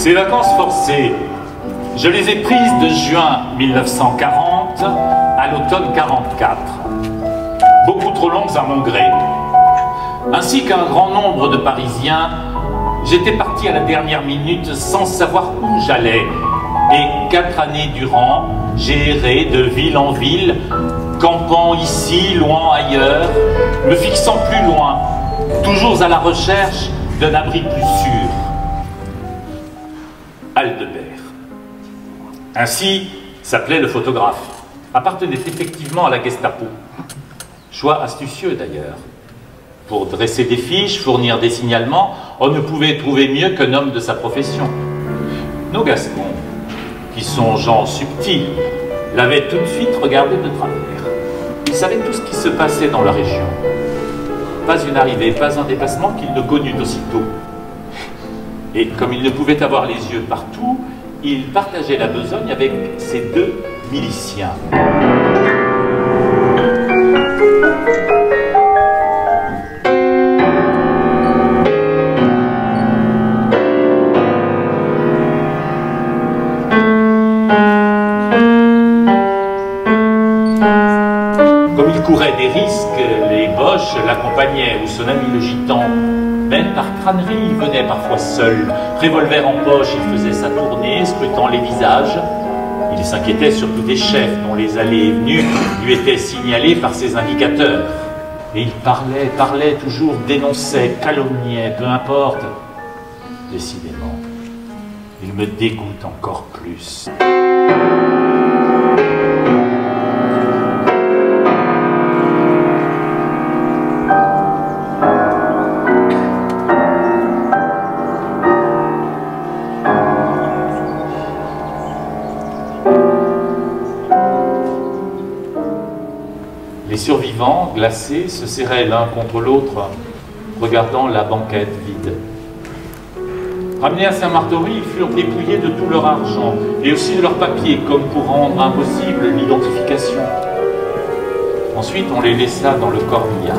Ces vacances forcées, je les ai prises de juin 1940 à l'automne 44. Beaucoup trop longues à mon gré. Ainsi qu'un grand nombre de Parisiens, j'étais parti à la dernière minute sans savoir où j'allais. Et quatre années durant, j'ai erré de ville en ville, campant ici, loin ailleurs, me fixant plus loin, toujours à la recherche d'un abri plus sûr. Aldebert. Ainsi s'appelait le photographe. Appartenait effectivement à la Gestapo. Choix astucieux d'ailleurs. Pour dresser des fiches, fournir des signalements, on ne pouvait trouver mieux qu'un homme de sa profession. Nos Gascons, qui sont gens subtils, l'avaient tout de suite regardé de travers. Ils savaient tout ce qui se passait dans la région. Pas une arrivée, pas un dépassement qu'il ne connut aussitôt. Et comme il ne pouvait avoir les yeux partout, il partageait la besogne avec ses deux miliciens. Comme il courait des risques, les Boches l'accompagnaient ou son ami le gitan. Même par crânerie, il venait parfois seul. Revolver en poche, il faisait sa tournée, scrutant les visages. Il s'inquiétait surtout des chefs dont les allées et venues lui étaient signalées par ses indicateurs. Et il parlait, parlait toujours, dénonçait, calomniait, peu importe. Décidément, il me dégoûte encore plus. Les survivants, glacés, se serraient l'un contre l'autre, regardant la banquette vide. Ramenés à Saint-Martory, ils furent dépouillés de tout leur argent et aussi de leurs papiers, comme pour rendre impossible l'identification. Ensuite, on les laissa dans le corbillard.